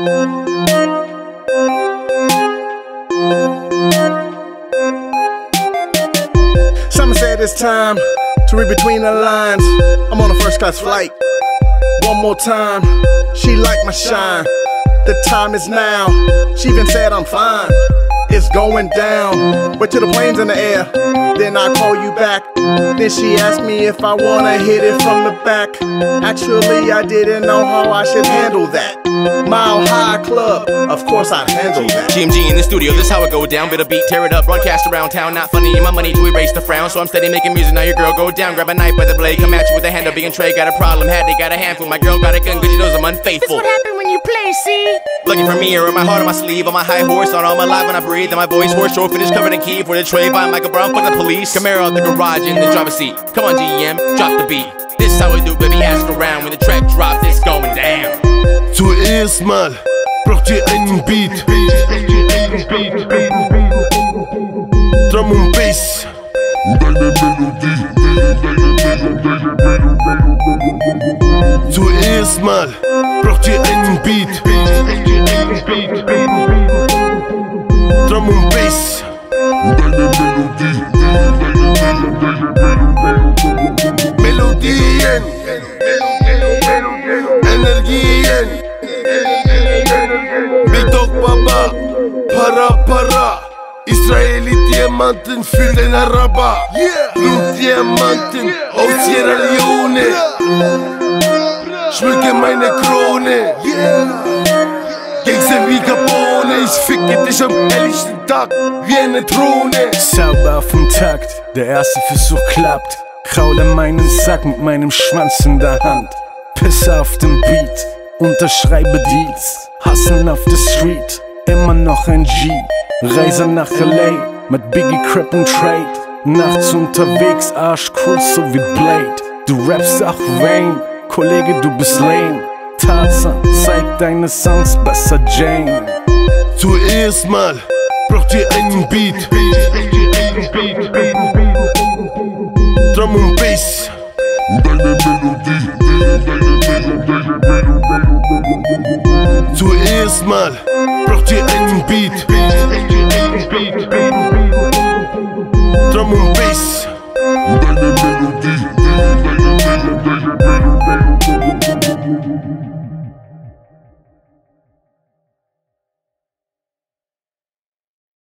Some said it's time to read between the lines. I'm on a first class flight. One more time, she liked my shine. The time is now. She even said I'm fine. It's going down. Wait till the plane's in the air. Then I call you back. Then she asked me if I wanna hit it from the back. Actually, I didn't know how I should handle that. Mile High Club, of course I'd handle that. GMG in the studio, this how it go down. Bit of beat, tear it up, broadcast around town. Not funny, my money to erase the frown. So I'm steady making music, now your girl go down. Grab a knife by the blade, come at you with a handle, being tray. Got a problem, had they got a handful. My girl got a gun, cause she knows I'm This unfaithful. What happen when you play, see? Looking for me, or my heart on my sleeve, on my high horse, on all my life when I breathe. And my voice hoarse, short finish covered in key for the tray by Michael Brown for the police. Camaro out the garage in the driver's seat. Come on, GM, drop the beat. This how we do, baby, ask around. When the track drops, it's going down. Zuerst mal braucht ihr einen Beat. Drum und Bass. Zuerst mal Drum und Bass. Melodien. Energien. Bidok Baba, para para Israeli Diamanten für den Araber Blutdiamanten aus Sierra Leone Schmücke meine Krone Gangster wie Capone Ich ficke dich am helllichten Tag wie eine Drohne Sauber dem Takt, der erste Versuch klappt. Kraule meinen Sack mit meinem Schwanz in der Hand. Pisse auf den Beat, unterschreibe Deals. Hassen auf der Street, immer noch ein G. Reise nach LA mit Biggie Crip und Trade. Nachts unterwegs, Arsch cool so wie Blade. Du rappst auch Wayne, Kollege, du bist lame. Tatsachen, zeig deine Songs besser, Jane. Zuerst mal braucht ihr einen Beat. Drum und Bass. Deine Melodie. Zuerst mal braucht ihr einen Beat. Drum und Bass. Deine Melodie.